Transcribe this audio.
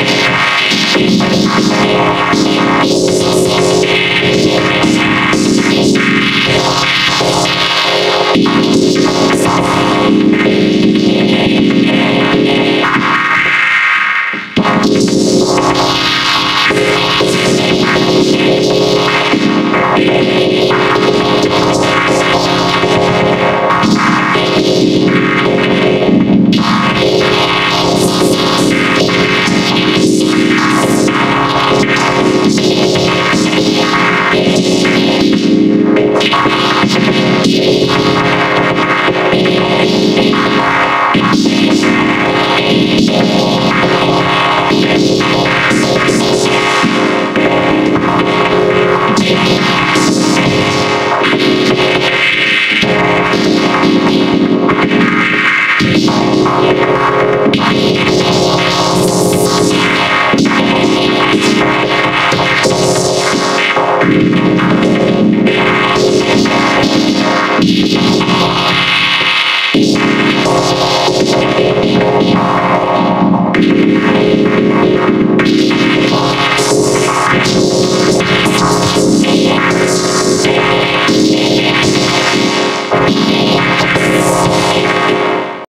I'm sorry. Thank you.